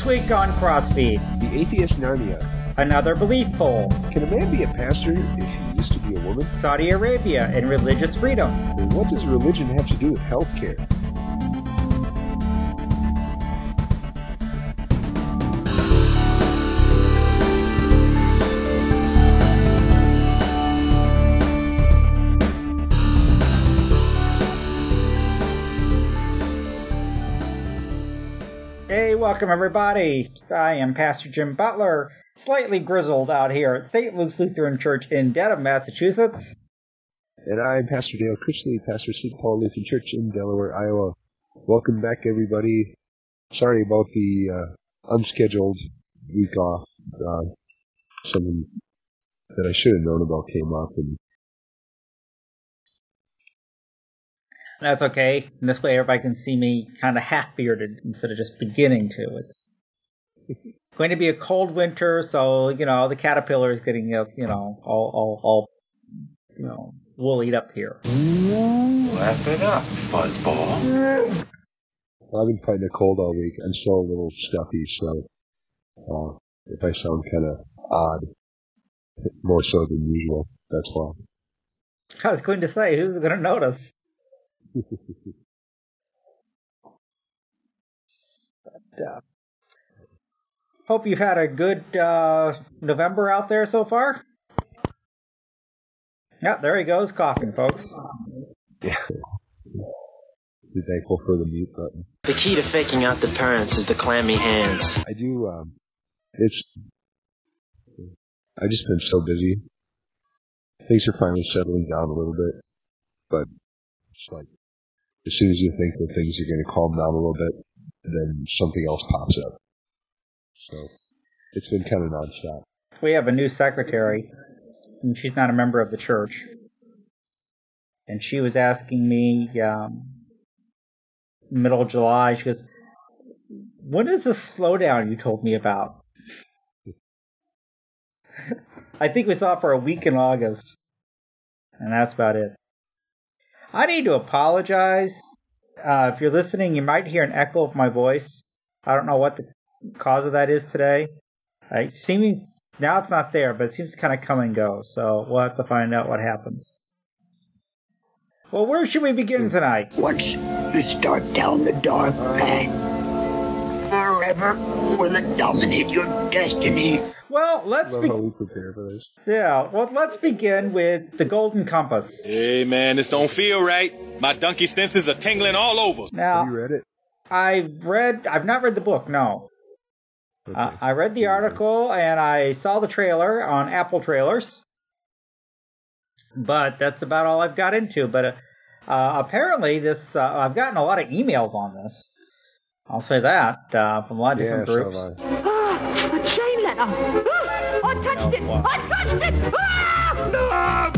This week on Crossfeed, The Atheist Narnia. another belief poll, Can a man be a pastor if he used to be a woman? Saudi Arabia and religious freedom, And what does religion have to do with healthcare? Welcome everybody. I am Pastor Jim Butler, slightly grizzled out here at St. Luke's Lutheran Church in Dedham, Massachusetts. And I'm Pastor Dale Chrisley, pastor St. Paul Lutheran Church in Delaware, Iowa. Welcome back, everybody. Sorry about the uh, unscheduled week off. Uh, something that I should have known about came up, and That's okay. And this way everybody can see me kind of half bearded instead of just beginning to. It's going to be a cold winter, so, you know, the caterpillar is getting, uh, you know, all, all, all, you know, woolied up here. Laugh it up, fuzzball. I've been fighting a cold all week. I'm still a little stuffy, so uh, if I sound kind of odd, more so than usual, that's why. I was going to say, who's going to notice? But, uh, hope you've had a good uh, November out there so far. Yeah, there he goes, coughing, folks. Yeah. Be thankful for the mute button. The key to faking out the parents is the clammy hands. I do. Um, it's. I've just been so busy. Things are finally settling down a little bit, but it's like as soon as you think that things are going to calm down a little bit, then something else pops up. So it's been kind of nonstop. We have a new secretary, and she's not a member of the church. And she was asking me, um, middle of July, she goes, when is the slowdown you told me about? I think we saw it for a week in August. And that's about it. I need to apologize. Uh, if you're listening, you might hear an echo of my voice. I don't know what the cause of that is today. Uh, I seeming now it's not there, but it seems to kind of come and go. So we'll have to find out what happens. Well, where should we begin hmm. tonight? Once you start down the dark uh, path, forever will it dominate your destiny. Well, let's Love be- how we prepare for this. yeah. Well, let's begin with the Golden Compass. Hey man, this don't feel right. My donkey senses are tingling all over. Have Now, you read it? I've read. I've not read the book. No, Okay. uh, I read the article and I saw the trailer on Apple Trailers, but that's about all I've got into. But uh, uh, apparently, this uh, I've gotten a lot of emails on this. I'll say that uh, from a lot of yeah, different so groups. have I. Ah, a chain letter. Ah, I touched it. wow. I touched it. Ah! Ah!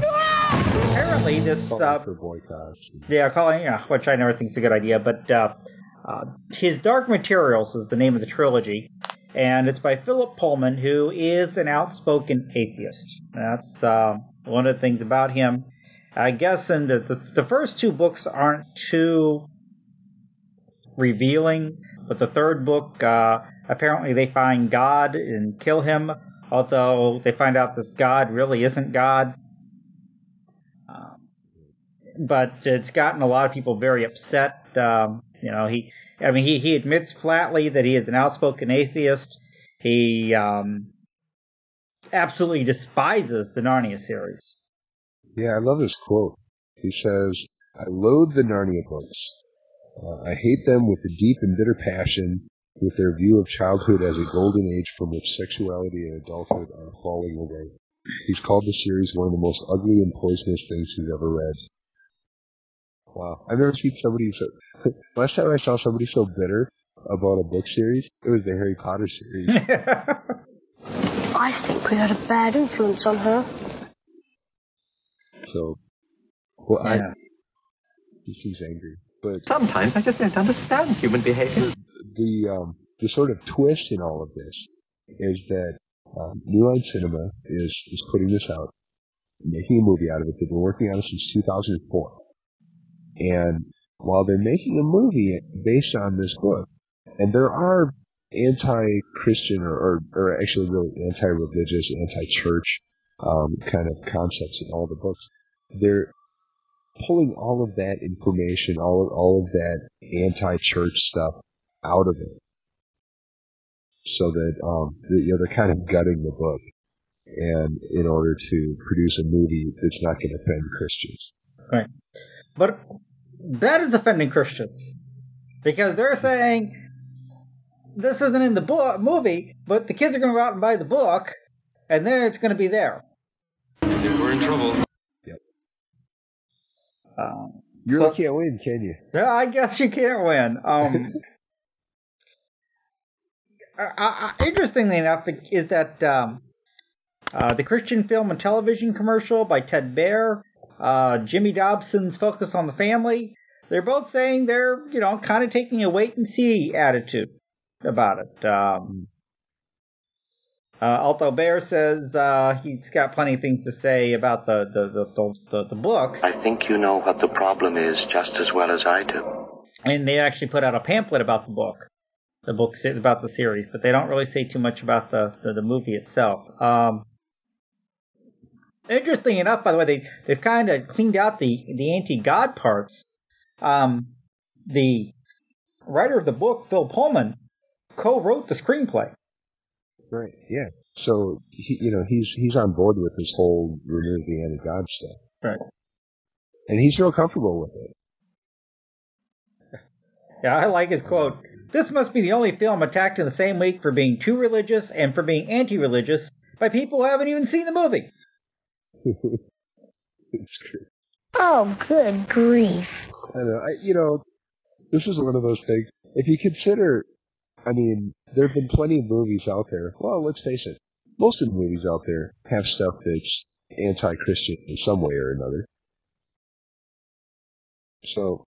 Apparently, this Calling uh, for boycotts. Yeah, calling, yeah, which I never think is a good idea, but uh, uh, his Dark Materials is the name of the trilogy, and it's by Philip Pullman, who is an outspoken atheist. That's uh, one of the things about him. I guess, and the, the the first two books aren't too revealing, but the third book, uh, apparently they find God and kill him, although they find out this God really isn't God. Um, but it's gotten a lot of people very upset. Um, you know, he, I mean, he, he admits flatly that he is an outspoken atheist. He, um, absolutely despises the Narnia series. Yeah, I love his quote. He says, I loathe the Narnia books. Uh, I hate them with a deep and bitter passion, with their view of childhood as a golden age from which sexuality and adulthood are falling away. He's called the series one of the most ugly and poisonous things he's ever read. Wow. I've never seen somebody so... Last time I saw somebody so bitter about a book series, it was the Harry Potter series. I think we had a bad influence on her. So, well, Yeah. I... He seems angry. But Sometimes I just don't understand human behavior. the um, the sort of twist in all of this is that um, New Line Cinema is is putting this out, making a movie out of it. They've been working on it since 2004, and while they're making a movie based on this book, and there are anti-Christian or, or, or actually really anti-religious, anti-church um, kind of concepts in all the books. They're pulling all of that information, all of, all of that anti-church stuff out of it, so that um, you know they're kind of gutting the book, and in order to produce a movie that's not going to offend Christians. Right, but that is offending Christians because they're saying this isn't in the book movie, but the kids are going to go out and buy the book, and there it's going to be there. We're in trouble. Um, You So- can't win, can you? yeah, I guess you can't win. Um, interestingly enough, is that um, uh, the Christian film and television commercial by Ted Baehr, uh, Jimmy Dobson's focus on the family. They're both saying they're, you know, kind of taking a wait and see attitude about it. Um, uh, although Baehr says uh, he's got plenty of things to say about the the the, the, the, book, I think you know what the problem is just as well as I do. and they actually put out a pamphlet about the book, the book about the series, but they don't really say too much about the the, the movie itself. Um, interesting enough, by the way, they they've kind of cleaned out the the anti-God parts. Um, the writer of the book, Phil Pullman, co-wrote the screenplay. Right. Yeah. So he, you know, he's he's on board with this whole remove the anti-God stuff. Right. And he's real comfortable with it. Yeah, I like his quote. This must be the only film attacked in the same week for being too religious and for being anti-religious by people who haven't even seen the movie. it's true. Oh, good grief. I know. I, you know, this is one of those things. If you consider, I mean, there have been plenty of movies out there. Well, let's face it. Most of the movies out there have stuff that's anti-Christian in some way or another. So,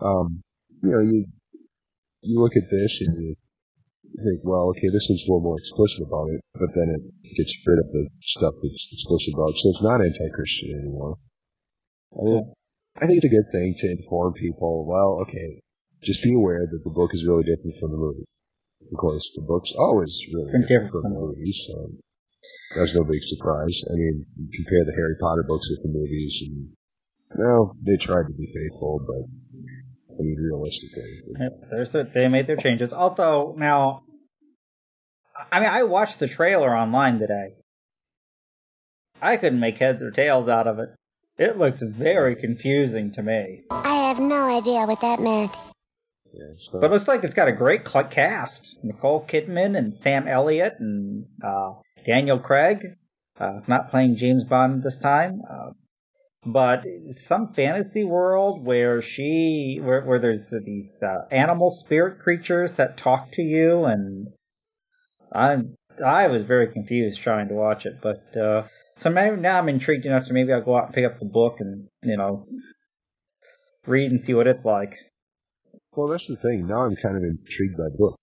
um, you know, you you look at this and you think, well, okay, this is a little more explicit about it, but then it gets rid of the stuff that's explicit about it, so it's not anti-Christian anymore. I mean, I think it's a good thing to inform people. Well, okay, just be aware that the book is really different from the movie. Of course, the book's always really different from the movies, so that's no big surprise. I mean, you compare the Harry Potter books with the movies, and well, they tried to be faithful, but I mean, realistically, Yep, there's the, they made their changes. Although now, I mean, I watched the trailer online today. I couldn't make heads or tails out of it. It looks very confusing to me. I have no idea what that meant. So, But it looks like it's got a great cast: Nicole Kidman and Sam Elliott and uh, Daniel Craig. Uh, not playing James Bond this time, uh, but some fantasy world where she, where, where there's these uh, animal spirit creatures that talk to you, and I'm I was very confused trying to watch it, but uh, so maybe now I'm intrigued enough, so maybe I'll go out and pick up the book and you know read and see what it's like. Well, that's the thing. Now I'm kind of intrigued by the book.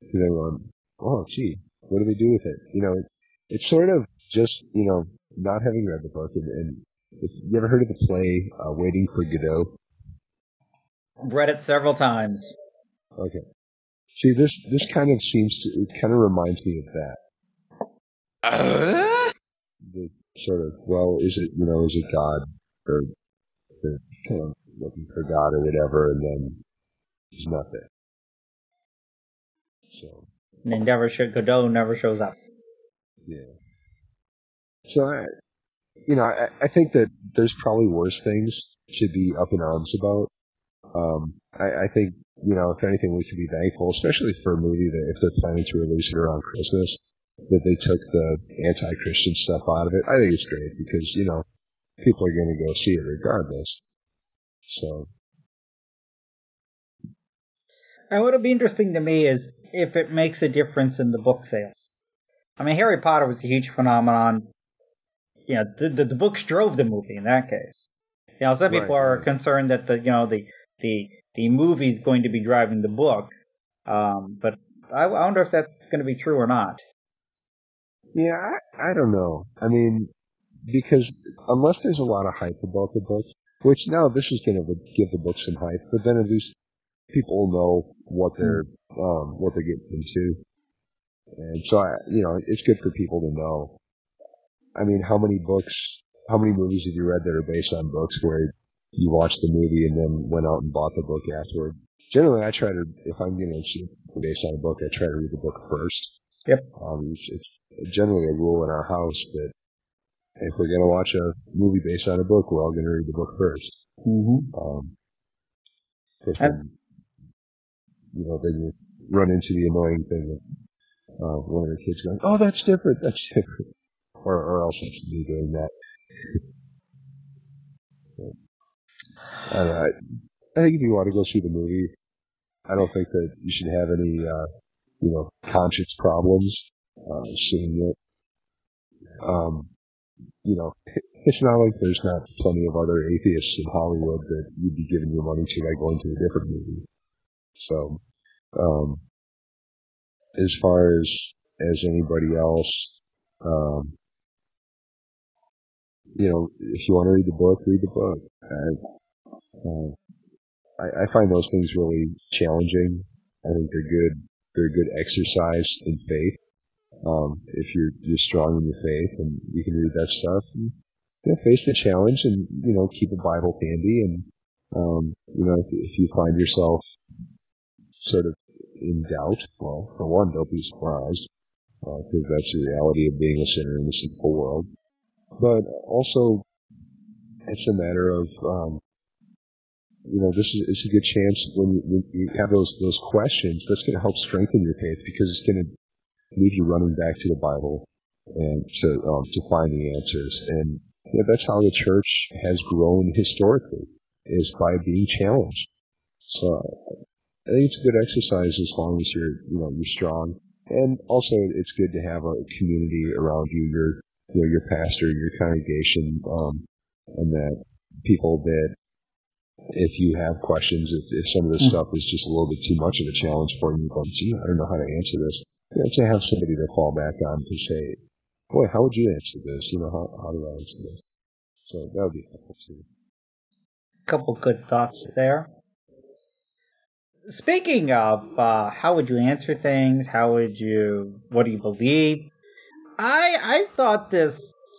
Because I'm going, oh, gee, what do they do with it? You know, it, it's sort of just, you know, not having read the book. And, and if, you ever heard of the play uh, Waiting for Godot? Read it several times. Okay. See, this this kind of seems to, it kind of reminds me of that. The sort of, well, is it, you know, is it God? Or they're kind of looking for God or whatever, and then he's not there. So, And they never show Godot never shows up. yeah. So, I, you know, I, I think that there's probably worse things to be up in arms about. Um, I, I think, you know, if anything, we should be thankful, especially for a movie that if they're planning to release it around Christmas, that they took the anti-Christian stuff out of it. I think it's great because, you know, people are going to go see it regardless. So, And what'll be interesting to me is if it makes a difference in the book sales. I mean, Harry Potter was a huge phenomenon. You know, the, the, the books drove the movie in that case. You know, some Right, people are right. concerned that the you know the the the movie's going to be driving the book. Um, but I, I wonder if that's going to be true or not. yeah, I, I don't know. I mean, because unless there's a lot of hype about the book, which now this is going to give the book some hype, but then at least people know what they're um, what they're getting into. And so, I, you know, it's good for people to know. I mean, how many books, how many movies have you read that are based on books where you watched the movie and then went out and bought the book afterward? Generally, I try to, if I'm going to based on a book, I try to read the book first. Yep. Um, it's, it's generally a rule in our house that if we're going to watch a movie based on a book, we're all going to read the book 1st Mm-hmm. Um, you know, then you run into the annoying thing of uh, one of the kids going, "Oh, that's different. That's different," or or else it's me doing that. don't know, I, I think if you want to go see the movie, I don't think that you should have any, uh, you know, conscience problems uh, seeing it. Um, you know, it's not like there's not plenty of other atheists in Hollywood that you'd be giving your money to by going to a different movie. So, um, as far as as anybody else, um, you know, if you want to read the book, read the book. I, uh, I, I find those things really challenging. I think they're good. They're good exercise in faith. Um, if you're strong in your faith and you can read that stuff, and, you know, face the challenge and you know keep a Bible handy. And um, you know, if, if you find yourself sort of in doubt, well, for one, don't be surprised because uh, that's the reality of being a sinner in the sinful world. But also, it's a matter of um, you know, this is a good chance when you, when you have those those questions. That's going to help strengthen your faith because it's going to leave you running back to the Bible and to um, to find the answers. And that's how the church has grown historically is by being challenged. So I think it's a good exercise as long as you're you know you're strong. And also, it's good to have a community around you, your you know your pastor, your congregation, um, and that people that if you have questions, if, if some of this mm-hmm. stuff is just a little bit too much of a challenge for you, going, gee, I don't know how to answer this you know, to have somebody to fall back on to say, boy, how would you answer this? You know, how, how do I answer this? So that would be helpful too. A Couple good thoughts there. Speaking of uh, how would you answer things, how would you, what do you believe? I I thought this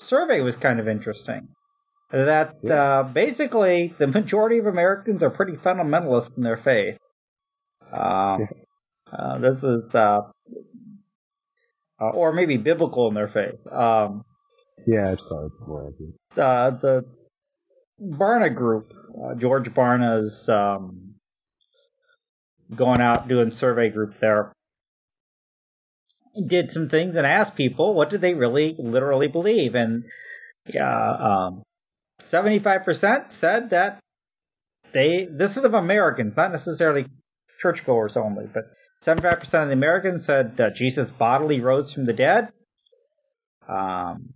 survey was kind of interesting. That uh, basically the majority of Americans are pretty fundamentalist in their faith. Um, uh, this is uh, uh, or maybe biblical in their faith. Um, yeah, it's probably more. Uh, the Barna Group, uh, George Barna's um, going out doing survey group there. Did some things and asked people what do they really literally believe, and yeah, um, 75% said that they. This is of Americans, not necessarily churchgoers only, but 75% of the Americans said that Jesus bodily rose from the dead. Um,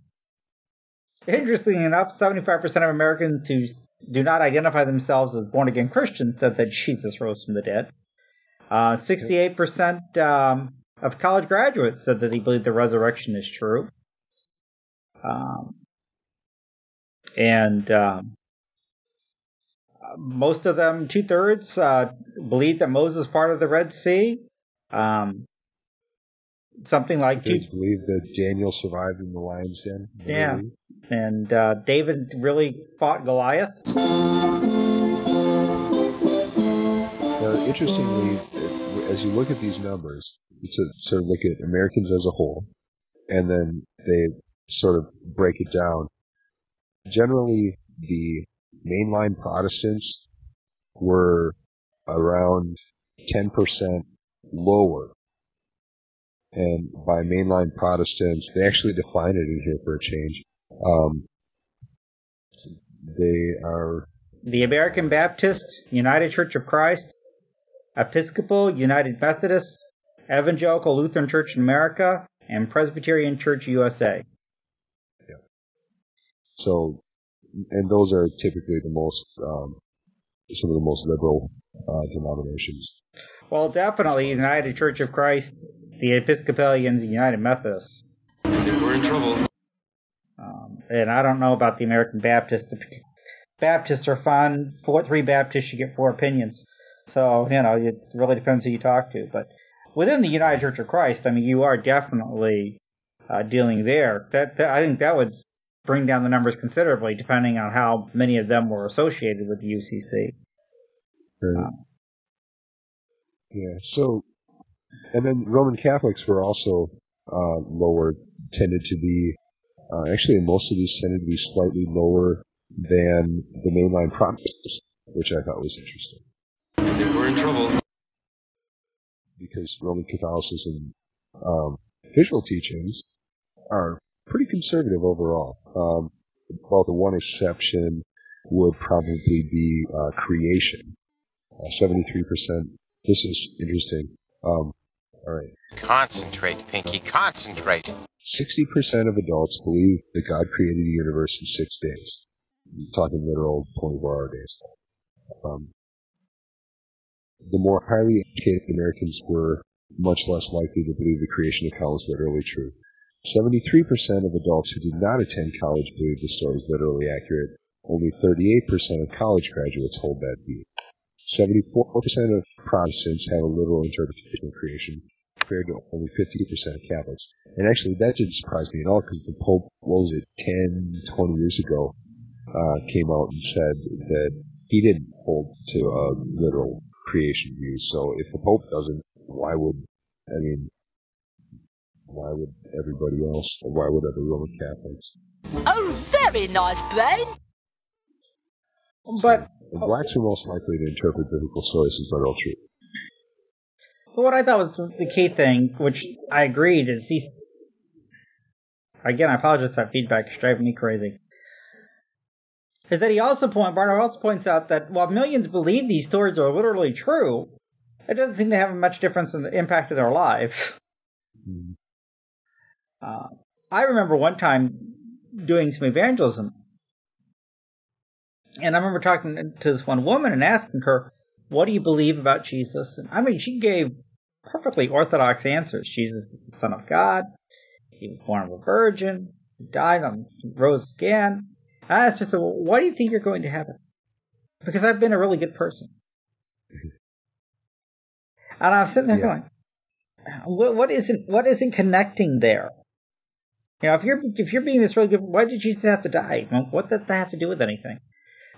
interestingly enough, 75% of Americans who do not identify themselves as born again Christians said that Jesus rose from the dead. Uh, 68% um, of college graduates said that they believe the resurrection is true. Um, and um, most of them, two thirds, uh, believe that Moses parted the Red Sea. Um, something like you believe that Daniel survived in the lion's den. Yeah, and uh, David really fought Goliath. Now, interestingly, as you look at these numbers, to sort of look at Americans as a whole, and then they sort of break it down. Generally, the mainline Protestants were around 10% lower. And by mainline Protestants, they actually define it in here for a change. Um, they are the American Baptist, United Church of Christ, Episcopal, United Methodist, Evangelical Lutheran Church in America, and Presbyterian Church USA. Yeah. So, and those are typically the most, um, some of the most liberal uh, denominations. Well, definitely United Church of Christ, the Episcopalians, the United Methodists. we're in trouble. Um, and I don't know about the American Baptists. Baptists are fun. Four, three Baptists, you get four opinions. So, you know, it really depends who you talk to. But within the United Church of Christ, I mean, you are definitely uh, dealing there. That, that I think that would bring down the numbers considerably, depending on how many of them were associated with the UCC. Right. Um, yeah. So, and then Roman Catholics were also uh, lower, tended to be uh, actually most of these tended to be slightly lower than the mainline Protestants, which I thought was interesting. We're in trouble because Roman Catholicism um, visual teachings are pretty conservative overall. Um, well, the one exception would probably be uh, creation. Uh, 73%. This is interesting. Um, all right. Concentrate, Pinky, concentrate. 60% of adults believe that God created the universe in six days. I'm talking literal 24 hour days. Um, the more highly educated Americans were much less likely to believe the creation account was literally true. 73% of adults who did not attend college believed the story was literally accurate. Only 38% of college graduates hold that view. 74% of Protestants have a literal interpretation of creation, compared to only 50% of Catholics. And actually, that didn't surprise me at all, because the Pope, what was it, 10, 20 years ago, uh, came out and said that he didn't hold to a literal creation view. So if the Pope doesn't, why would, I mean, why would everybody else, or why would other Roman Catholics? Oh, very nice brain! But the blacks are most likely to interpret biblical stories as literal truth. But what I thought was the key thing, which I agreed, is he. Again, I apologize for that feedback. It's driving me crazy is that he also point Barna also points out that while millions believe these stories are literally true, it doesn't seem to have much difference in the impact of their lives. Mm. Uh, I remember one time doing some evangelism, and I remember talking to this one woman and asking her, "What do you believe about Jesus?" And I mean, she gave perfectly orthodox answers. Jesus is the Son of God. He was born of a virgin. He died and rose again. I asked her, so why do you think you're going to heaven? Because I've been a really good person. Mm-hmm. And I was sitting there yeah. going, what isn't, what isn't connecting there? You know, if you're, if you're being this really good, why did Jesus have to die? What does that have to do with anything?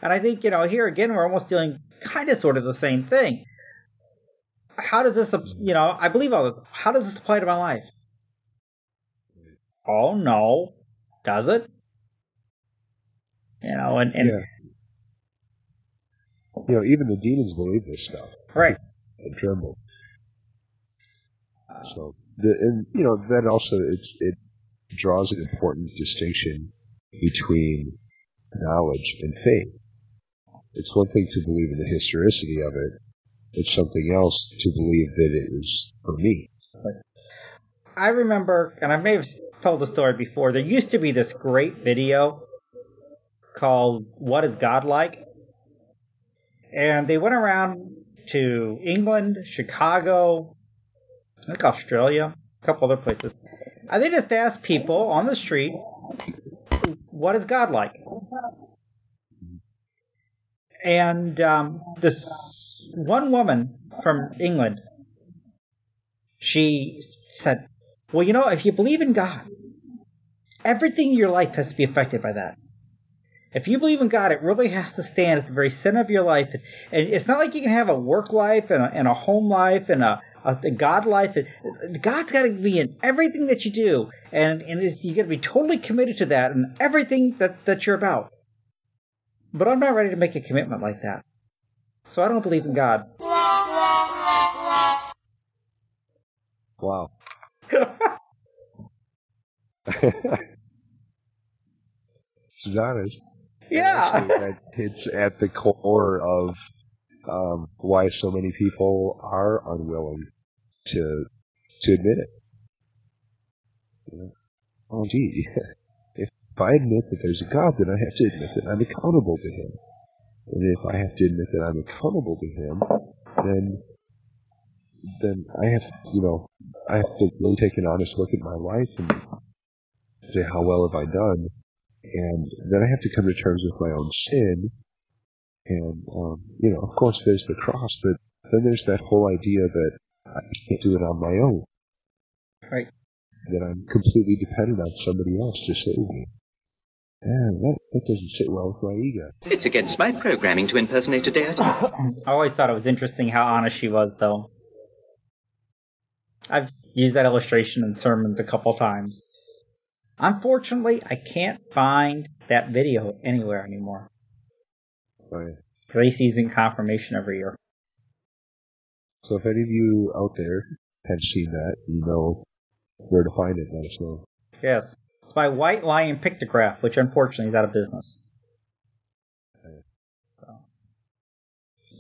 And I think, you know, here again, we're almost doing kind of sort of the same thing. How does this, you know, I believe all this. How does this apply to my life? Oh no. Does it? You know, and, and yeah. you know, even the demons believe this stuff. Right. And tremble. So the and you know that also it's it draws an important distinction between knowledge and faith. It's one thing to believe in the historicity of it. It's something else to believe that it is for me. I remember, and I may have told the story before. There used to be this great video called What is God Like? And they went around to England, Chicago, I think Australia, a couple other places. And they just asked people on the street, what is God like? And um, this one woman from England, she said, well, you know, if you believe in God, everything in your life has to be affected by that. If you believe in God, it really has to stand at the very center of your life. And it's not like you can have a work life and a, and a home life and a, a, God life. God's got to be in everything that you do, and and you got to be totally committed to that and everything that that you're about. But I'm not ready to make a commitment like that, so I don't believe in God. Wow. She's honest. Yeah. that hits at the core of um, why so many people are unwilling to to admit it. You know? Oh, gee, if I admit that there's a God, then I have to admit that I'm accountable to Him. And if I have to admit that I'm accountable to Him, then then I have, to, you know, I have to really take an honest look at my life and say how well have I done, and then I have to come to terms with my own sin. And, um, you know, of course there's the cross, but then there's that whole idea that I can't do it on my own. Right. That I'm completely dependent on somebody else to save me. And that, that doesn't sit well with my ego. It's against my programming to impersonate a deity. I always thought it was interesting how honest she was, though. I've used that illustration in sermons a couple times. Unfortunately, I can't find that video anywhere anymore. Yeah. Gracie's in confirmation every year. So if any of you out there have seen that, you know where to find it, let us know. Yes. It's by White Lion Pictograph, which unfortunately is out of business. So.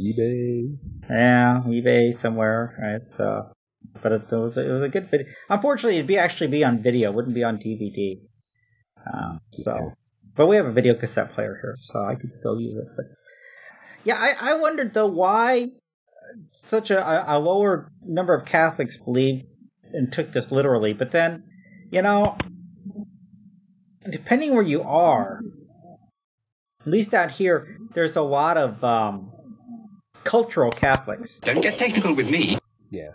eBay. Yeah, eBay somewhere. Right. So, but it, it was a, it was a good video. Unfortunately, it'd be actually be on video, wouldn't be on DVD. Um, so, but we have a video cassette player here, so I could still use it. But yeah, I, I wondered though why such a, a lower number of Catholics believed and took this literally, but then, you know, depending where you are, at least out here, there's a lot of um, cultural Catholics. Don't get technical with me. Yeah.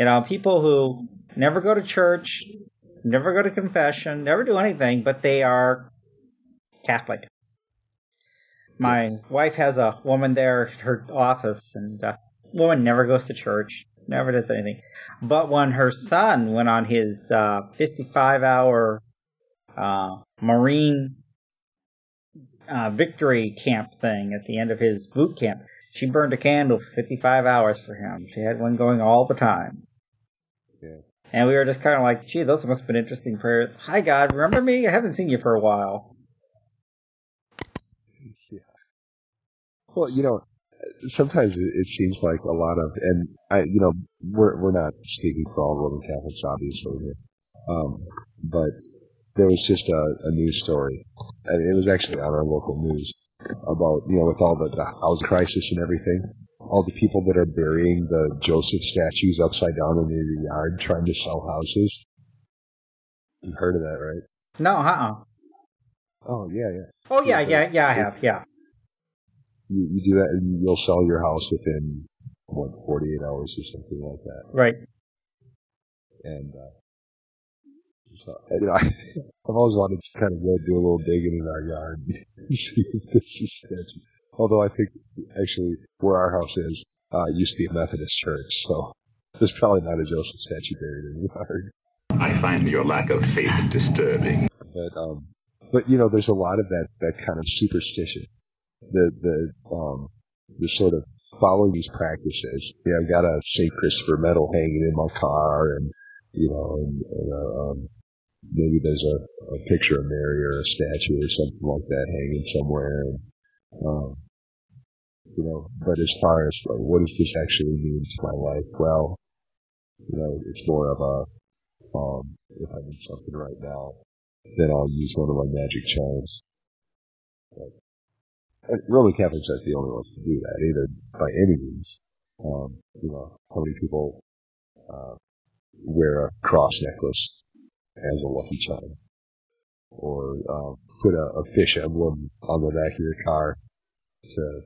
You know, people who never go to church, never go to confession, never do anything, but they are Catholic. My wife has a woman there at her office, and uh, woman never goes to church, never does anything. But when her son went on his uh, 55 hour uh, Marine uh, victory camp thing at the end of his boot camp, she burned a candle for 55 hours for him. She had one going all the time. And we were just kind of like, gee, those must have been interesting prayers. Hi, God, remember me? I haven't seen you for a while. Yeah. Well, you know, sometimes it, seems like a lot of, and I, you know, we're we're not speaking for all Roman Catholics, obviously, um, but there was just a, a news story, and it was actually on our local news about, you know, with all the, the house crisis and everything, all the people that are burying the Joseph statues upside down in their yard trying to sell houses. You've heard of that, right? No, uh-uh. Oh, yeah, yeah. Oh, yeah, yeah, yeah, I have, yeah. You, you do that and you'll sell your house within, what, 48 hours or something like that. Right. And, uh, so, you know, I, I've always wanted to kind of go do a little digging in our yard and see if this is sketchy. Although I think actually where our house is uh, used to be a Methodist church, so there's probably not a Joseph statue buried in the yard. I find your lack of faith disturbing. But um, but you know, there's a lot of that that kind of superstition, the the um, the sort of following these practices. Yeah, I've got a St. Christopher medal hanging in my car, and you know, and, and uh, um, maybe there's a, a picture of Mary or a statue or something like that hanging somewhere. And, um, you know, but as far as like, what does this actually mean to my life? Well, you know, it's more of a, um, if I need something right now, then I'll use one of my magic charms. But Roman Catholics aren't the only ones to do that either, by any means. Um, you know, how many people uh, wear a cross necklace as a lucky charm, or uh, put a, a fish emblem on the back of your car to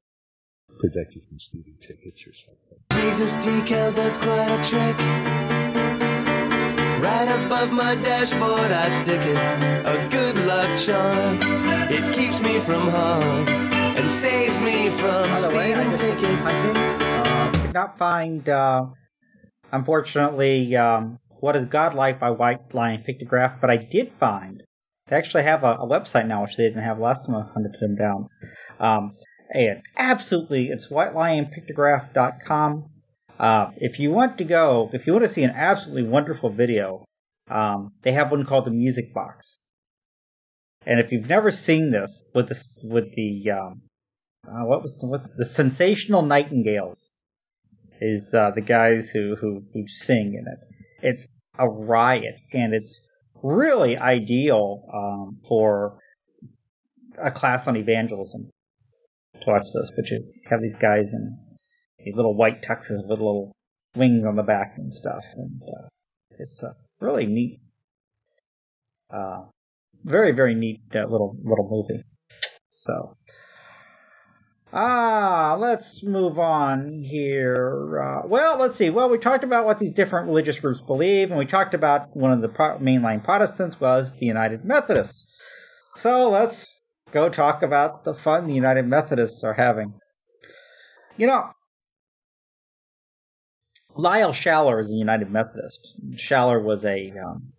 protect you from speeding tickets or something. Jesus decal does quite a trick. Right above my dashboard, I stick it. A good luck charm. It keeps me from harm and saves me from speeding way, I tickets. I uh, could not find, uh, unfortunately, um, what is God Like by White Lion Pictograph, but I did find they actually have a, a website now, which they didn't have last time I hunted them down. Um, and absolutely, it's whitelionpictograph.com. Uh, if you want to go, if you want to see an absolutely wonderful video, um, they have one called the Music Box. And if you've never seen this with the with the um, uh, what was the, what, the Sensational Nightingales is uh, the guys who, who who sing in it. It's a riot, and it's really ideal um, for a class on evangelism to watch this. But you have these guys in these little white tuxes with little wings on the back and stuff, and uh, it's a really neat, uh, very very neat uh, little little movie. So, Ah, let's move on here. Uh, well, let's see. Well, we talked about what these different religious groups believe, and we talked about one of the pro- mainline Protestants was the United Methodists. So let's go talk about the fun the United Methodists are having. You know, Lyle Schaller is a United Methodist. Schaller was a um,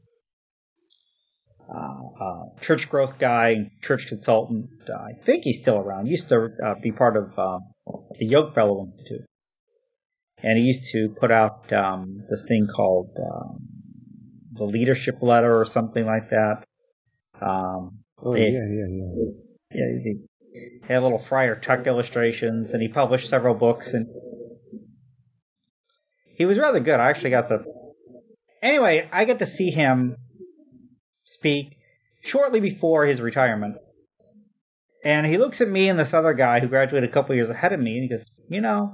uh, uh, church growth guy, church consultant. Uh, I think he's still around. He used to uh, be part of uh, the Yokefellow Institute, and he used to put out um, this thing called um, the Leadership Letter or something like that. Um, oh they, yeah, yeah, yeah. Yeah, he had little Friar Tuck illustrations, and he published several books, and he was rather good. I actually got to. Anyway, I get to see him speak shortly before his retirement. And he looks at me and this other guy who graduated a couple years ahead of me, and he goes, You know,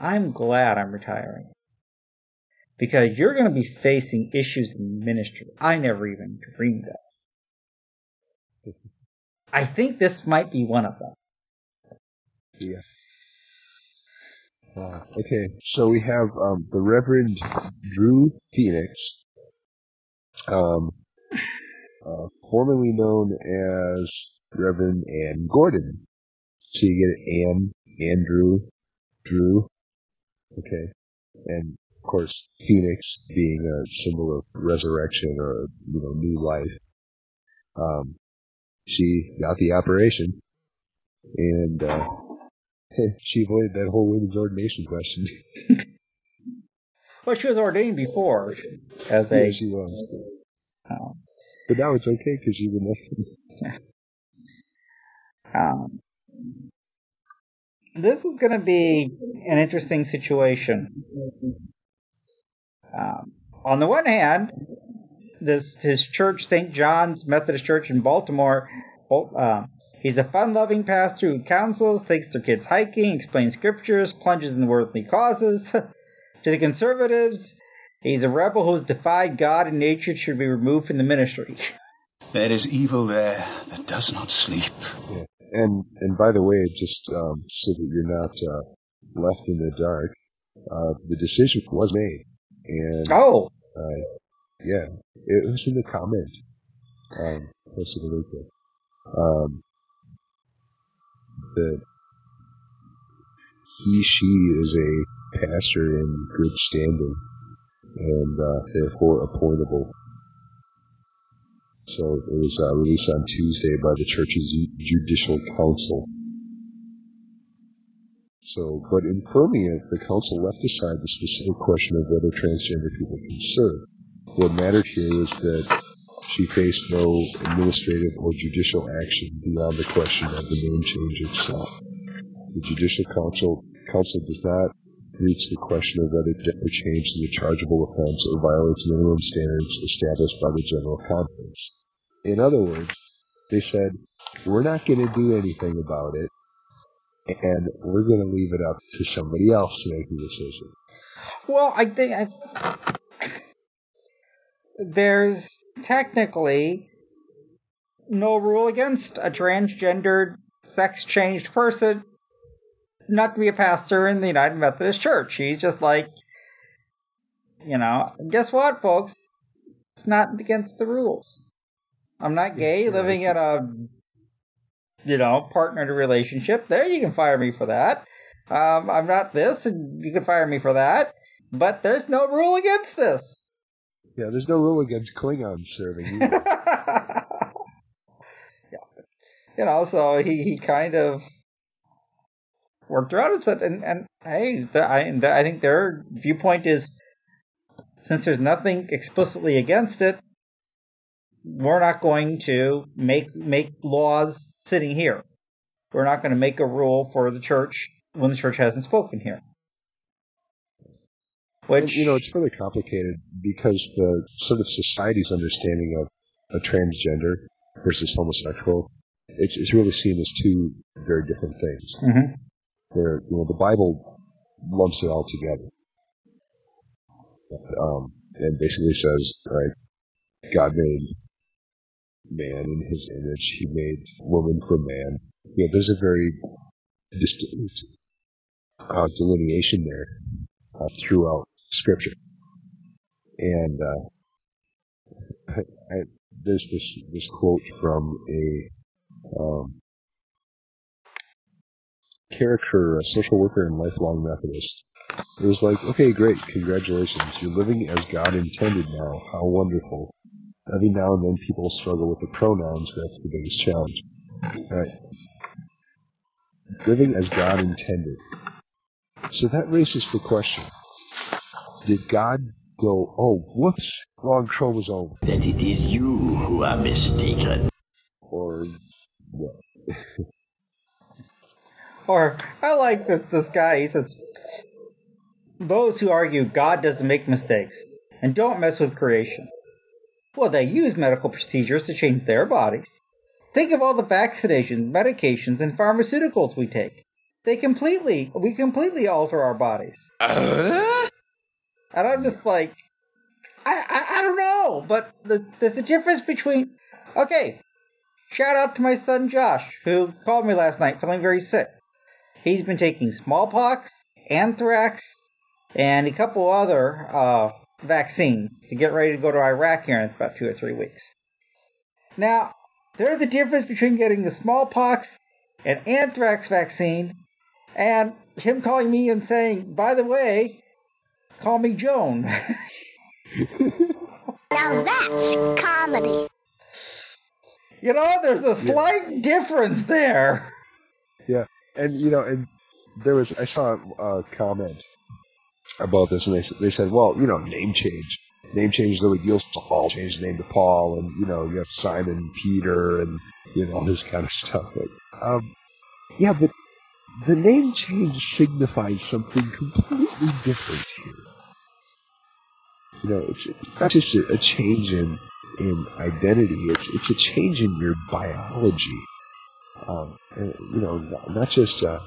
I'm glad I'm retiring. Because you're going to be facing issues in ministry I never even dreamed of. I think this might be one of them. Yeah. Uh, okay, so we have um, the Reverend Drew Phoenix, um, uh, formerly known as Reverend Ann Gordon. So you get Ann, Andrew, Drew, okay, and of course Phoenix being a symbol of resurrection or you know new life. Um, she got the operation, and uh, she avoided that whole women's ordination question. well, she was ordained before as a. Yeah, she was. Um, but now it's okay because she's a um, this is going to be an interesting situation. Um, on the one hand, this his church, St. John's Methodist Church in Baltimore. Uh, he's a fun-loving pastor who counsels, takes their kids hiking, explains scriptures, plunges in worldly causes. to the conservatives, he's a rebel who has defied God and nature should be removed from the ministry. There is evil there that does not sleep. Yeah. And and by the way, just um, so that you're not uh, left in the dark, uh, the decision was made. And oh, uh, yeah, it was in the comment. Um, posted a link Um, that he, she is a pastor in good standing and uh, therefore appointable. So it was uh, released on Tuesday by the church's judicial council. So, but in it, the council left aside the specific question of whether transgender people can serve. What mattered here was that she faced no administrative or judicial action beyond the question of the name change itself. The Judicial Council, council does not reach the question of whether gender change is a chargeable offense or violates minimum standards established by the General Conference. In other words, they said, we're not going to do anything about it, and we're going to leave it up to somebody else to make the decision. Well, I think I, there's technically no rule against a transgendered, sex changed person not to be a pastor in the United Methodist Church. He's just like, you know, guess what, folks? It's not against the rules. I'm not gay, living in a, you know, partnered relationship. There, you can fire me for that. Um, I'm not this, and you can fire me for that. But there's no rule against this. Yeah, there's no rule against Klingon serving yeah. You know, so he, he kind of worked around it. and, and hey, the, I, the, I think their viewpoint is since there's nothing explicitly against it, we're not going to make make laws sitting here. We're not going to make a rule for the church when the church hasn't spoken here. Which you know, it's really complicated because the sort of society's understanding of a transgender versus homosexual, it's, it's really seen as two very different things. Mm-hmm. Where you know the Bible lumps it all together, um, and basically says, right, God made man in his image. He made woman from man. Yeah, there's a very distinct uh, delineation there uh, throughout Scripture. And uh, I, I, there's this this quote from a um, character, a social worker and lifelong Methodist. It was like, okay, great, congratulations, you're living as God intended now. How wonderful. Every now and then people struggle with the pronouns. That's the biggest challenge. Right. Living as God intended. So that raises the question. Did God go, oh, whoops, wrong chromosome? That it is you who are mistaken. Or what? or, I like this, this guy, he says, those who argue God doesn't make mistakes and don't mess with creation. Well, they use medical procedures to change their bodies. Think of all the vaccinations, medications, and pharmaceuticals we take. They completely, we completely alter our bodies. Uh? And I'm just like, I, I, I don't know, but the, there's a difference between, okay, shout out to my son Josh, who called me last night feeling very sick. He's been taking smallpox, anthrax, and a couple other uh, vaccines to get ready to go to Iraq here in about two or three weeks. Now, there's a difference between getting the smallpox and anthrax vaccine and him calling me and saying, by the way, call me Joan. now that's comedy. You know, there's a slight yeah. difference there. Yeah, and you know, and there was I saw a comment about this, and they they said, well, you know, name change, name change no big deal. Paul changed his name to Paul, and you know, you have Simon Peter, and you know all this kind of stuff. Um, yeah, but the name change signifies something completely different here. You know, it's, it's not just a, a change in in identity; it's it's a change in your biology. Um, and, you know, not, just uh,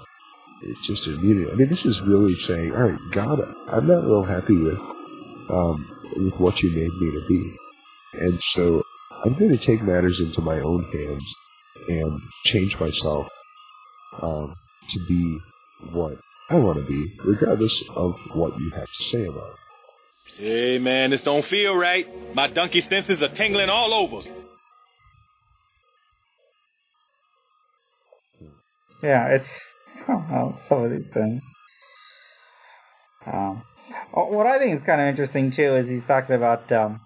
it's just immunity. I mean, this is really saying, all right, God, I'm not real happy with um, with what you made me to be, and so I'm going to take matters into my own hands and change myself um, to be what I want to be, regardless of what you have to say about it. Hey man, this don't feel right. My donkey senses are tingling all over. Yeah, it's oh, some of these things. Um, oh, what I think is kind of interesting too is he's talking about um,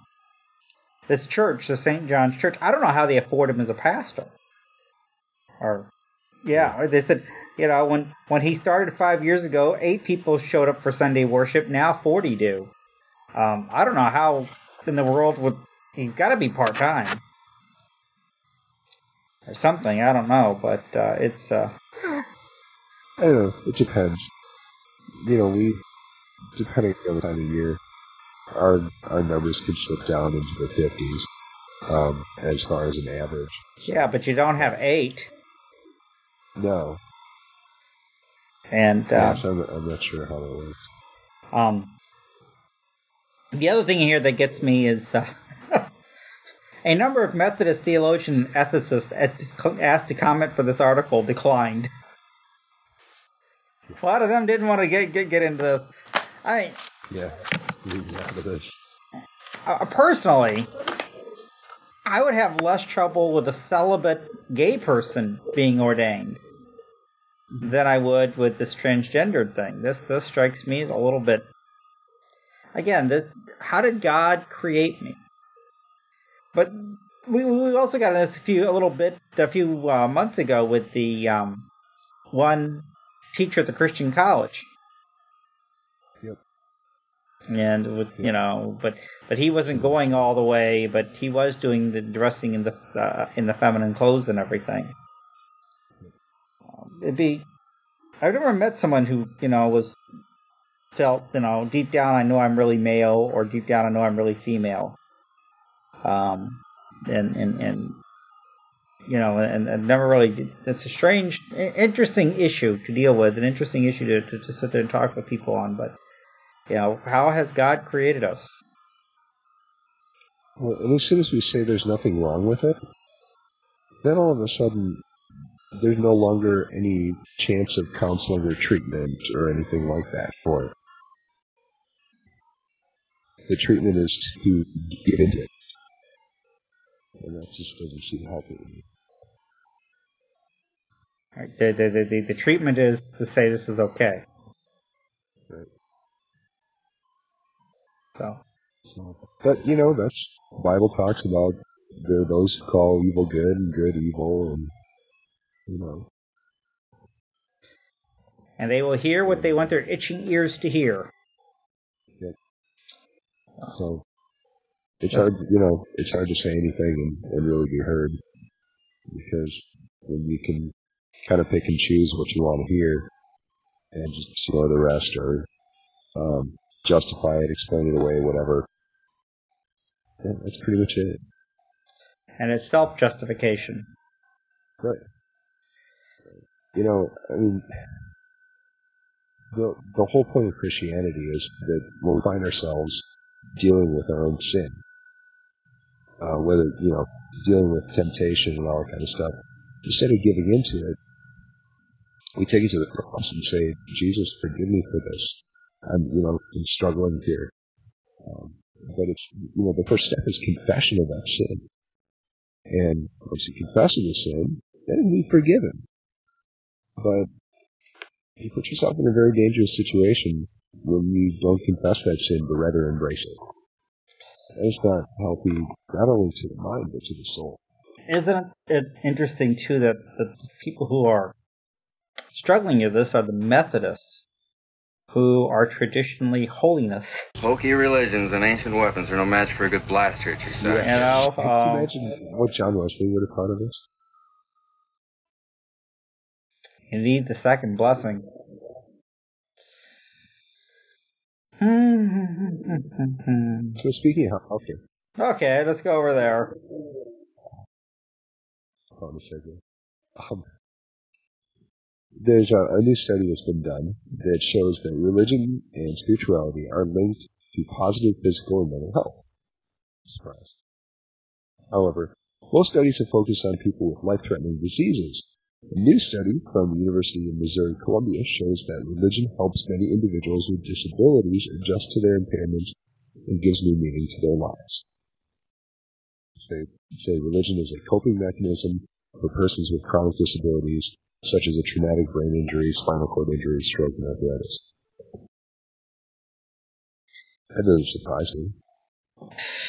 this church, the St. John's Church. I don't know how they afford him as a pastor. Or, yeah, they said, you know, when when he started five years ago, eight people showed up for Sunday worship. Now forty do. Um, I don't know how in the world would he's got to be part time or something. I don't know, but uh, it's. Uh, I don't know. It depends. You know, we depending on the time of year, our our numbers could slip down into the fifties um, as far as an average. Yeah, but you don't have eight. No. And uh, yes, I'm, I'm not sure how that works. Um, the other thing here that gets me is uh, a number of Methodist theologian ethicists asked to comment for this article declined. A lot of them didn't want to get get, get into this. I yeah, out of. Uh, personally, I would have less trouble with a celibate gay person being ordained than I would with this transgendered thing. This this strikes me as a little bit. Again, this how did God create me? But we we also got this a few a little bit a few uh, months ago with the um, one teacher at the Christian college. Yep. And with you know, but but he wasn't going all the way, but he was doing the dressing in the uh, in the feminine clothes and everything it'd be. I've never met someone who you know was felt you know deep down I know I'm really male or deep down I know I'm really female. Um, and and and you know, and, and never really. It's a strange, interesting issue to deal with, an interesting issue to, to, to sit there and talk with people on. But you know, how has God created us? Well, and as soon as we say there's nothing wrong with it, then all of a sudden there's no longer any chance of counseling or treatment or anything like that for it. The treatment is to get into it. And that just doesn't seem healthy to me. Right. The, the, the, the treatment is to say this is okay. Right. So. so. But, you know, that's, Bible talks about there are those who call evil good and good evil and, you know. And they will hear what they want their itching ears to hear. Yeah. So, it's hard, you know, it's hard to say anything and, and really be heard because when you can kind of pick and choose what you want to hear and just ignore the rest or um, justify it, explain it away, whatever. Yeah, that's pretty much it. And it's self-justification. Right. You know, I mean, the the whole point of Christianity is that when we find ourselves dealing with our own sin, uh, whether you know dealing with temptation and all that kind of stuff, instead of giving into it, we take it to the cross and say, Jesus, forgive me for this. I'm, you know, I'm struggling here. Um, but it's, you know, the first step is confession of that sin. And once you confess the sin, then we forgive him. But you put yourself in a very dangerous situation when you don't confess that sin, but rather embrace it. That is not healthy, not only to the mind, but to the soul. Isn't it interesting, too, that the people who are struggling with this are the Methodists, who are traditionally holiness. Hokey religions and ancient weapons are no match for a good blaster at your side. You know, Can you um, imagine what John Wesley would have thought of this? you need the second blessing. So speaking of, okay, okay, let's go over there. hold on a second. Um, there's a, a new study that's been done that shows that religion and spirituality are linked to positive physical and mental health. Surprise. However, most studies have focused on people with life-threatening diseases. A new study from the University of Missouri Columbia shows that religion helps many individuals with disabilities adjust to their impairments and gives new meaning to their lives. They say religion is a coping mechanism for persons with chronic disabilities such as a traumatic brain injury, spinal cord injury, stroke, and arthritis. That doesn't surprise me.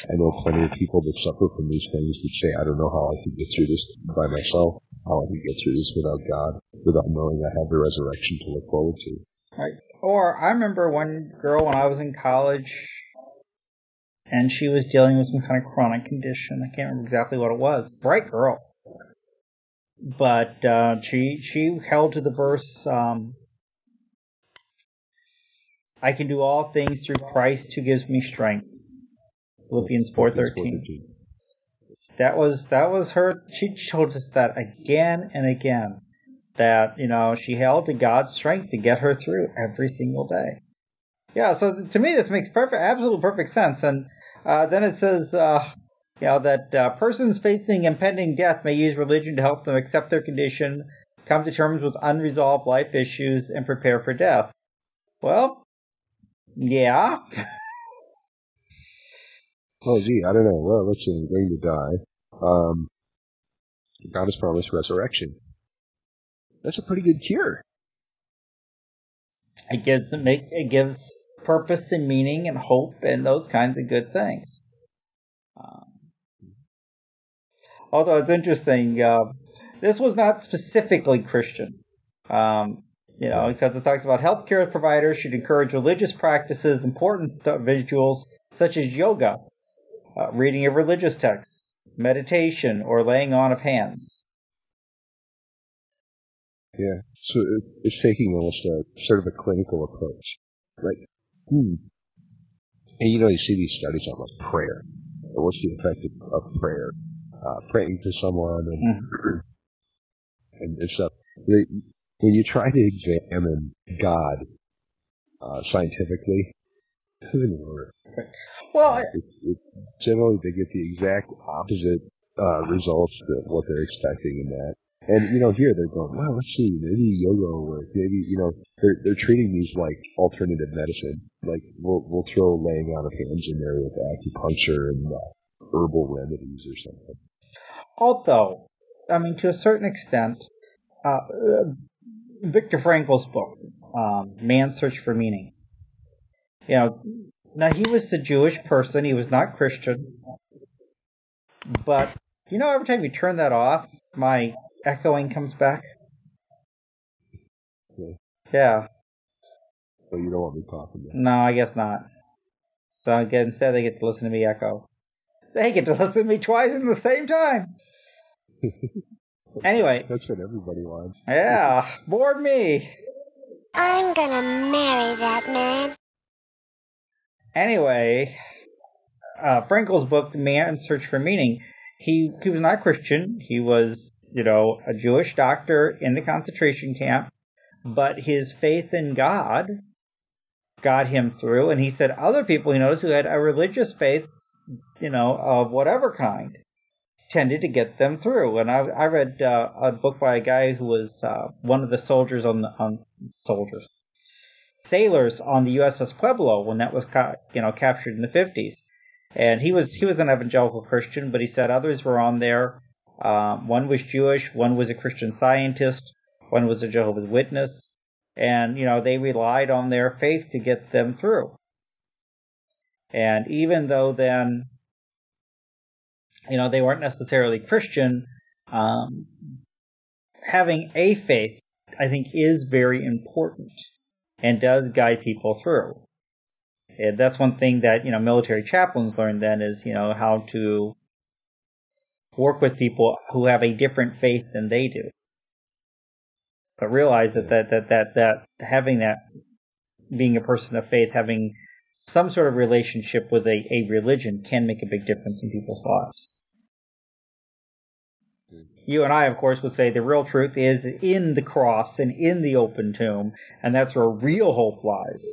I know plenty of people that suffer from these things that say, I don't know how I could get through this by myself, how I could get through this without God, without knowing I have the resurrection to look forward to. Right. Or I remember one girl when I was in college, and she was dealing with some kind of chronic condition. I can't remember exactly what it was. Bright girl, but uh, she she held to the verse, um, "I can do all things through Christ who gives me strength." Philippians four thirteen. That was that was her. She showed us that again and again. That you know she held to God's strength to get her through every single day. Yeah, so to me this makes perfect, absolute perfect sense. And uh, then it says, uh, you know, that uh, persons facing impending death may use religion to help them accept their condition, come to terms with unresolved life issues, and prepare for death. Well, yeah. Oh, gee, I don't know. Well, let's I'm going to die. Um, God has promised resurrection. That's a pretty good cure. It gives it make it gives purpose and meaning and hope and those kinds of good things. Um, although it's interesting, uh, this was not specifically Christian. Um, you know, because it talks about healthcare providers should encourage religious practices important to individuals such as yoga, uh, reading of religious texts, meditation, or laying on of hands. Yeah, so it, it's taking almost a sort of a clinical approach, right? Hmm. And you know, you see these studies on like prayer. What's the effect of, prayer? Uh, praying to someone and Mm-hmm. and, and stuff. They, when you try to examine God uh, scientifically, work. Well, I, It, it, generally, they get the exact opposite uh, results that what they're expecting in that. And you know, here they're going, well, let's see, maybe yoga will work. Maybe you know, they're they're treating these like alternative medicine. Like we'll we'll throw laying on of hands in there with acupuncture and uh, herbal remedies or something. Although, I mean, to a certain extent, uh, Viktor Frankl's book, um, Man's Search for Meaning. You know, now he was a Jewish person. He was not Christian. But you know, every time you turn that off, my echoing comes back. Yeah. Yeah. So you don't want me talking. Then. No, I guess not. So again, instead they get to listen to me echo. They get to listen to me twice in the same time. anyway. That's what everybody wants. Yeah, bored me. I'm gonna marry that man. Anyway, uh, Frankl's book, Man's Search for Meaning, he, he was not Christian. He was, you know, a Jewish doctor in the concentration camp, but his faith in God got him through. And he said other people he knows who had a religious faith, you know, of whatever kind, tended to get them through. And I, I read uh, a book by a guy who was uh, one of the soldiers on the on soldiers sailors on the USS Pueblo when that was ca- you know captured in the 50s. And he was he was an evangelical Christian, but he said others were on there. Um, one was Jewish, one was a Christian scientist, one was a Jehovah's Witness, and you know they relied on their faith to get them through. And even though then, you know, they weren't necessarily Christian, um, having a faith, I think, is very important and does guide people through. And that's one thing that, you know, military chaplains learn then is, you know, how to work with people who have a different faith than they do. But realize that, that, that, that, that having that, being a person of faith, having some sort of relationship with a, a religion can make a big difference in people's lives. You and I, of course, would say the real truth is in the cross and in the open tomb, and that's where real hope lies.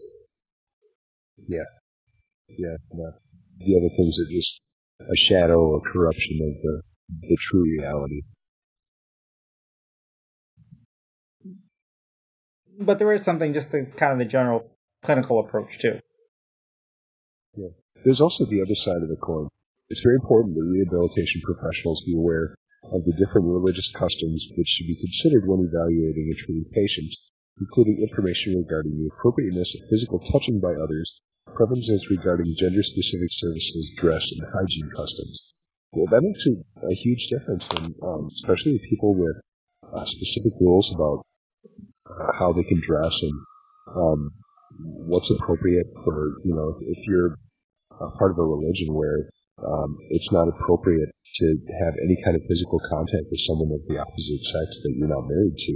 Yeah. Yeah. No. The other things are just a shadow or corruption of the, the true reality. But there is something just the kind of the general clinical approach too. Yeah. There's also the other side of the coin. It's very important that rehabilitation professionals be aware of the different religious customs which should be considered when evaluating and treating patients, including information regarding the appropriateness of physical touching by others, preferences regarding gender-specific services, dress, and hygiene customs. Well, that makes a, a huge difference, um, especially people with uh, specific rules about uh, how they can dress and um, what's appropriate for, you know, if you're a part of a religion where um, it's not appropriate to have any kind of physical contact with someone of the opposite sex that you're not married to,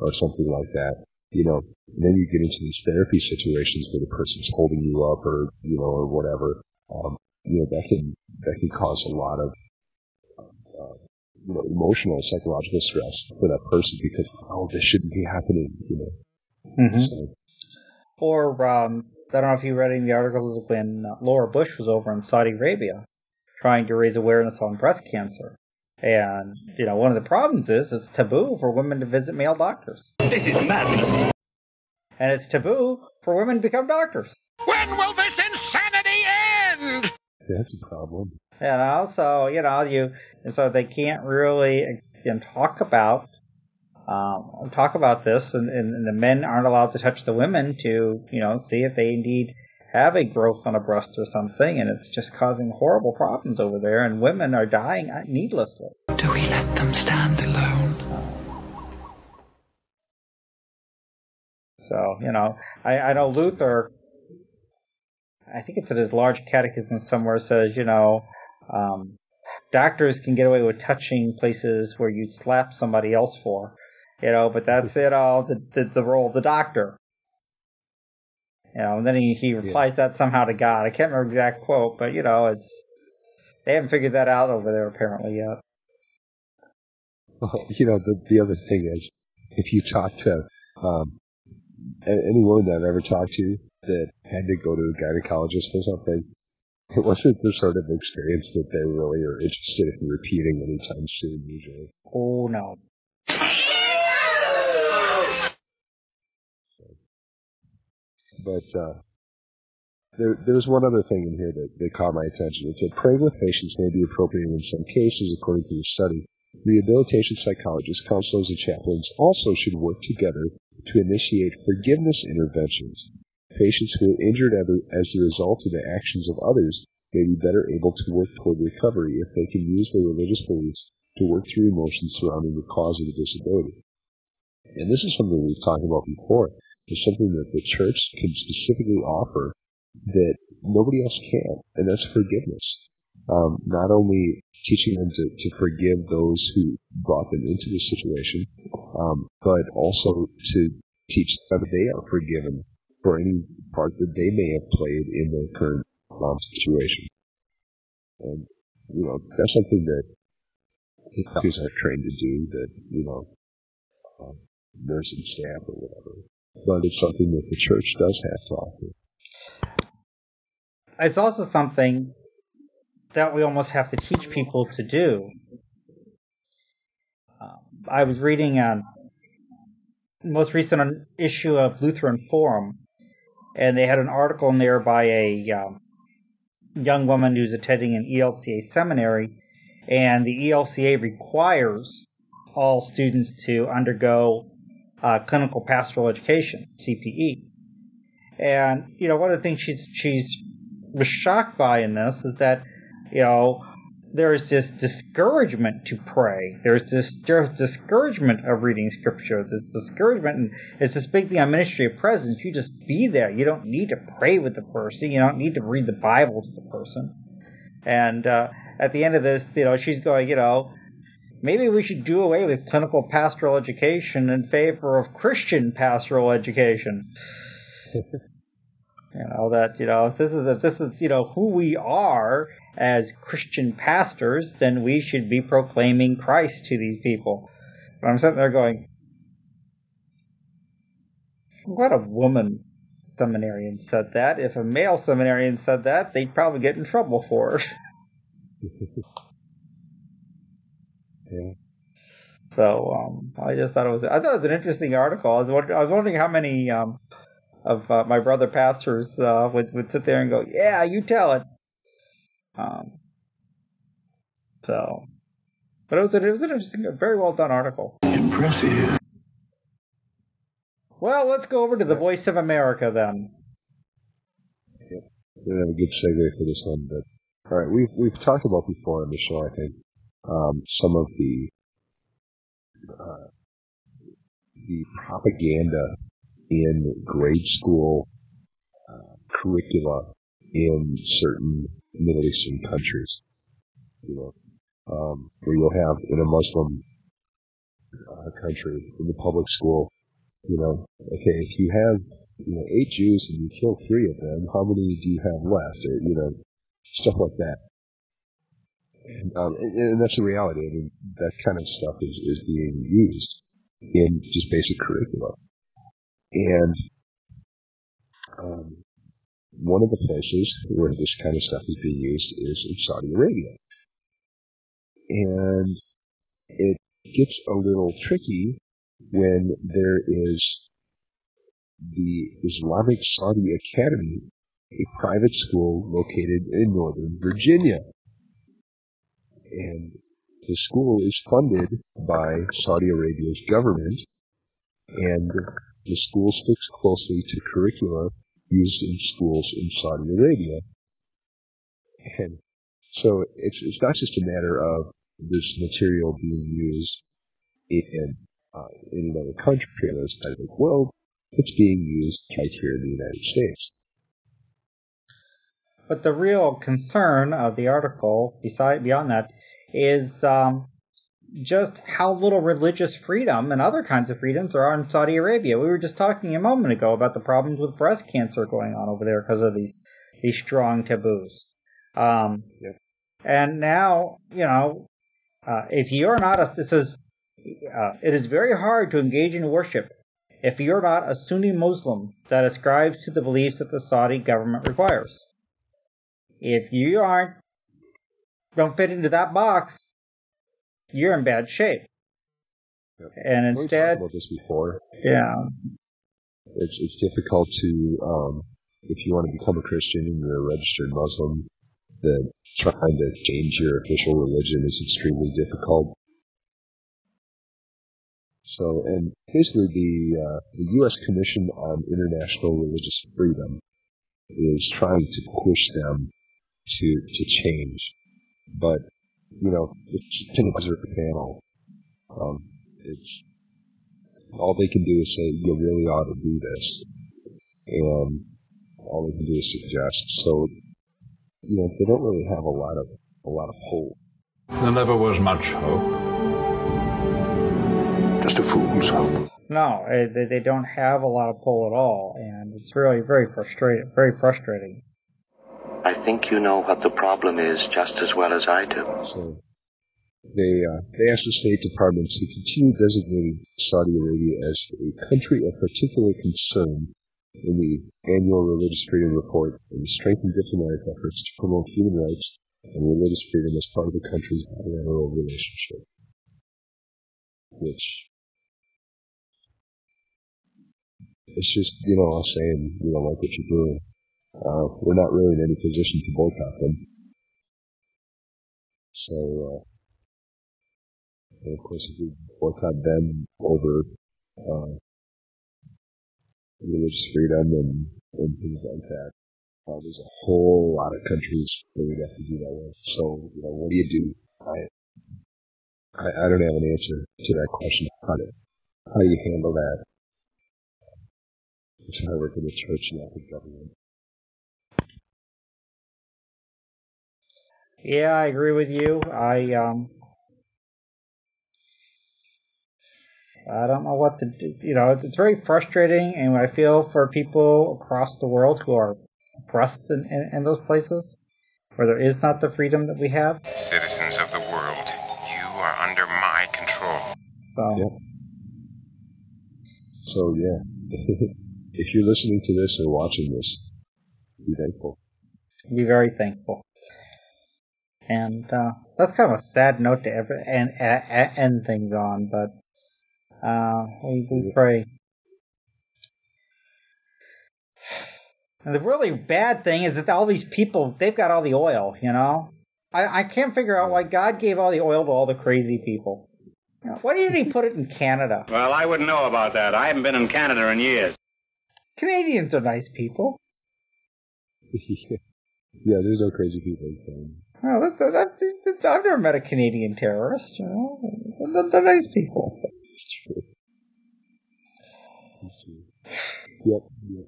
or something like that. You know, then you get into these therapy situations where the person's holding you up, or you know, or whatever. Um, you know, that can that can cause a lot of uh, you know emotional, psychological stress for that person because oh, this shouldn't be happening. You know. Mm-hmm. So, or um, I don't know if you read any of the articles when uh, Laura Bush was over in Saudi Arabia trying to raise awareness on breast cancer. And, you know, one of the problems is it's taboo for women to visit male doctors. This is madness. And it's taboo for women to become doctors. When will this insanity end? That's a problem. And also, you know, you, and so they can't really again, talk about, um, talk about this, and, and the men aren't allowed to touch the women to, you know, see if they indeed have a growth on a breast or something, and it's just causing horrible problems over there, and women are dying needlessly. Do we let them stand alone? So, you know, I, I know Luther, I think it's in his large catechism somewhere, says, you know, um, doctors can get away with touching places where you'd slap somebody else for, you know, but that's it all the, the, the role of the doctor. You know, and then he, he replies yeah. that somehow to God. I can't remember exact quote, but you know, it's they haven't figured that out over there apparently yet. Well, you know, the the other thing is, if you talk to um, any woman that I've ever talked to that had to go to a gynecologist or something, it wasn't the sort of experience that they really are interested in repeating anytime soon. Usually. Oh no. But uh, there, there's one other thing in here that, that caught my attention. It said praying with patients may be appropriate in some cases, according to the study. Rehabilitation psychologists, counselors, and chaplains also should work together to initiate forgiveness interventions. Patients who are injured as a result of the actions of others may be better able to work toward recovery if they can use their religious beliefs to work through emotions surrounding the cause of the disability. And this is something we've talked about before. It's something that the church can specifically offer that nobody else can, and that's forgiveness. Um, not only teaching them to, to forgive those who brought them into the situation, um, but also to teach them that they are forgiven for any part that they may have played in their current um, situation. And, you know, that's something that doctors are trained to do that, you know, um, nursing staff or whatever. But it's something that the church does have to offer. It's also something that we almost have to teach people to do. Um, I was reading a most recent issue of Lutheran Forum, and they had an article in there by a um, young woman who's attending an ELCA seminary, and the ELCA requires all students to undergo uh, clinical pastoral education (CPE). And you know, one of the things she's she's was shocked by in this is that you know there's this discouragement to pray. There's this there's discouragement of reading scripture. There's discouragement, and it's this big thing on ministry of presence. You just be there. You don't need to pray with the person. You don't need to read the Bible to the person. And uh, at the end of this, you know, she's going, you know, maybe we should do away with clinical pastoral education in favor of Christian pastoral education. you know that you know if this is if this is you know who we are as Christian pastors, then we should be proclaiming Christ to these people. But I'm sitting there going, what a woman seminarian said that. If a male seminarian said that, they'd probably get in trouble for it. yeah. So um, I just thought it was I thought it was an interesting article. I was wondering, I was wondering how many um, of uh, my brother pastors uh, would would sit there and go, "Yeah, you tell it." Um, so, but it was, an, it was an interesting, a very well done article. Impressive. Well, let's go over to the Voice of America then. Yeah, a good segue for this one. But all right, we've we've talked about before on the show, I think, um, some of the uh, the propaganda in grade school uh, curricula in certain Middle Eastern countries. You know, um, where you'll have in a Muslim uh, country in the public school, you know, okay, if you have you know eight Jews and you kill three of them, how many do you have left? Or you know, stuff like that. And, um, and, and that's the reality. I mean, that kind of stuff is, is being used in just basic curriculum. And um, one of the places where this kind of stuff is being used is in Saudi Arabia. And it gets a little tricky when there is the Islamic Saudi Academy, a private school located in Northern Virginia. And the school is funded by Saudi Arabia's government, and the school sticks closely to curricula used in schools in Saudi Arabia. And so it's, it's not just a matter of this material being used in, uh, in another country in this type of world, it's being used right here in the United States. But the real concern of the article, beside beyond that, is um, just how little religious freedom and other kinds of freedoms there are in Saudi Arabia. We were just talking a moment ago about the problems with breast cancer going on over there because of these these strong taboos. Um. And now, you know, uh, if you're not a, this is, uh, it is very hard to engage in worship if you're not a Sunni Muslim that ascribes to the beliefs that the Saudi government requires. If you aren't, don't fit into that box, you're in bad shape. Yep. And instead, talked about this before. yeah, it's it's difficult to um, if you want to become a Christian and you're a registered Muslim, then trying to change your official religion is extremely difficult. So, and basically the uh, the U.S. Commission on International Religious Freedom is trying to push them to to change, but you know, it's an observer panel. Um, it's all they can do is say you really ought to do this, and all they can do is suggest. So, you know, they don't really have a lot of a lot of hope. There never was much hope. Just a fool's hope. No, eh, they, they don't have a lot of pull at all, and it's really very frustrating. Very frustrating. I think you know what the problem is just as well as I do. So they uh, they asked the State Department to continue designating Saudi Arabia as a country of particular concern in the annual Religious Freedom Report and strengthen diplomatic efforts to promote human rights and religious freedom as part of the country's bilateral relationship. Which it's just, you know, us saying we don't like what you're doing. Uh, we're not really in any position to boycott them. So, uh, and of course, if we boycott them over uh, religious freedom and, and things like that, uh, there's a whole lot of countries that we'd have to do that with. So, you know, what do you do? I, I, I don't have an answer to that question. How do, how do you handle that? It's I work in the church, not the government. Yeah, I agree with you. I um I don't know what to do. You know, it's, it's very frustrating, and I feel for people across the world who are oppressed in, in, in those places where there is not the freedom that we have. Citizens of the world, you are under my control. So, yeah. So yeah, if you're listening to this or watching this, be thankful. Be very thankful. And uh, that's kind of a sad note to ever end, end things on, but uh, we, we pray. And the really bad thing is that all these people, they've got all the oil, you know? I, I can't figure out why God gave all the oil to all the crazy people. Why didn't he put it in Canada? Well, I wouldn't know about that. I haven't been in Canada in years. Canadians are nice people. yeah, there's no crazy people in Canada. Oh, that's, that's, that's, I've never met a Canadian terrorist. You know, they're, they're nice people. Yep, yep.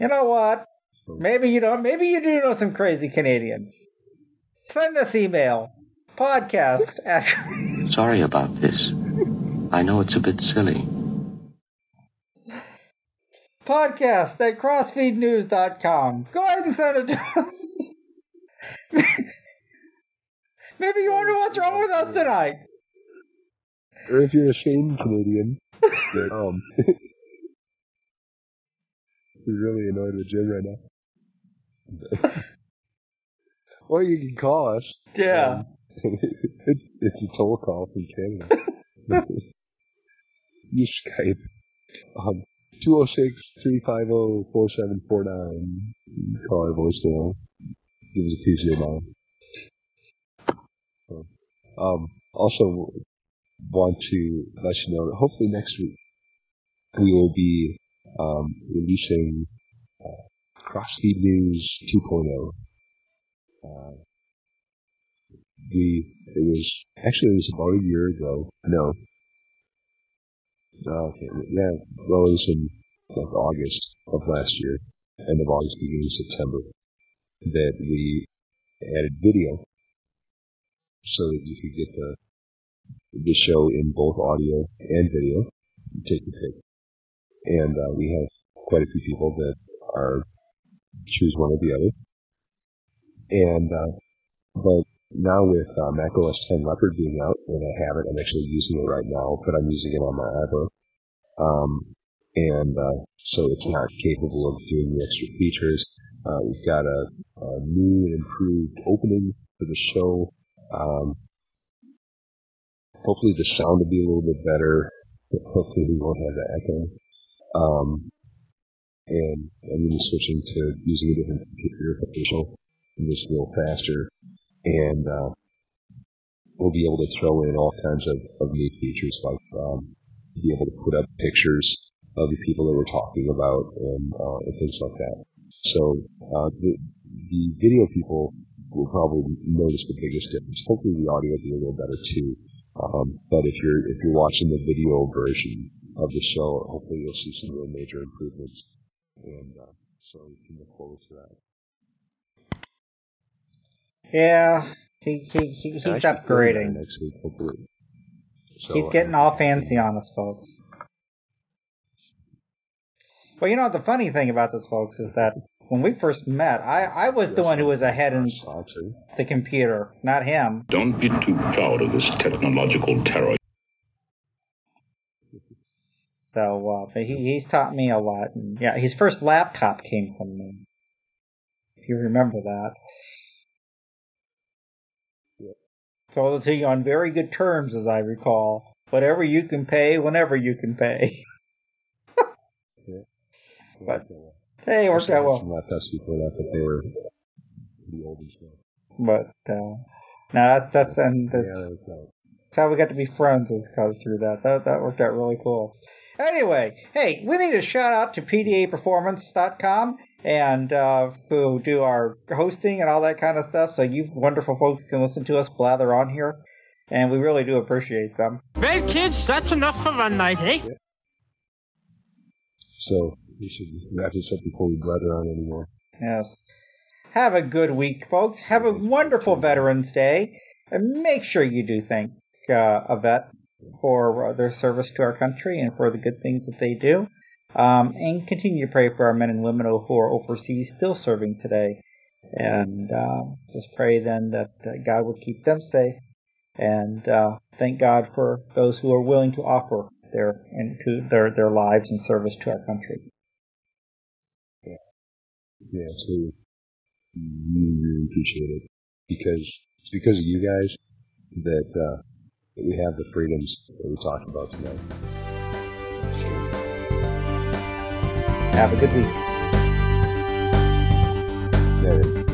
You know what? Oh. Maybe you know. Maybe you do know some crazy Canadians. Send us email. Podcast. At... Sorry about this. I know it's a bit silly. Podcast at crossfeednews.com. Go ahead and send it to us. Maybe you wonder what's wrong with us tonight. Or if you're a sane Canadian, that, um, you're really annoyed with Jim right now. or you can call us. Yeah. Um, it's, it's a toll call from Canada. you Skype. Um, 206-350-4749. Call our voicemail. Give us a of your mind. Um, also, want to let you know that hopefully next week we will be um, releasing uh, Crossfeed News 2.0. Uh, we it was actually it was about a year ago. No, uh, okay, yeah, well it was in like August of last year, end of August, beginning of September, that we added video so that you could get the the show in both audio and video. take your pick. And uh, we have quite a few people that are choose one or the other. And uh, but now with uh, Mac OS 10 Leopard being out, and I have it, I'm actually using it right now, but I'm using it on my iPhone. Um, and uh, so it's not capable of doing the extra features. Uh, we've got a, a new and improved opening for the show. Um, hopefully the sound will be a little bit better. Hopefully we won't have the echo. Um, and I'm going to be switching to using a different computer official and just a little faster. And uh, we'll be able to throw in all kinds of, of features like um, be able to put up pictures of the people that we're talking about and, uh, and things like that. So uh, the, the video people will probably notice the biggest difference. Hopefully the audio will be a little better too. Um, but if you're if you're watching the video version of the show, hopefully you'll see some real major improvements, and uh, so we can look forward to that. Yeah, he he, he he's upgrading next week, hopefully. So, he's getting uh, all fancy on us, folks. Well, you know the funny thing about this, folks, is that when we first met, I, I was the one who was ahead in the computer, not him. Don't be too proud of this technological terror. So, uh, he, he's taught me a lot. And yeah, his first laptop came from me. If you remember that. Yeah. Sold it to you on very good terms, as I recall. Whatever you can pay, whenever you can pay. yeah. But Hey, worked out well. Some laptops before that, but they were pretty old and. But uh, no, that's that's and that's, yeah, that was that's how we got to be friends was cause through that. That that worked out really cool. Anyway, hey, we need a shout out to PDAperformance.com and uh, who do our hosting and all that kind of stuff. So you wonderful folks can listen to us blather on here, and we really do appreciate them. Well, kids, that's enough for one night, eh? So we should this up before we blather on anymore. Yes. Have a good week, folks. Have a wonderful Veterans Day. And make sure you do thank uh, a vet for uh, their service to our country and for the good things that they do. Um, and continue to pray for our men and women who are overseas still serving today. And uh, just pray then that uh, God will keep them safe. And uh, thank God for those who are willing to offer their their their lives and service to our country. Yeah, so mm-hmm. really, really appreciate it because it's because of you guys that, uh, that we have the freedoms that we talked about tonight. Have a good week. Yeah.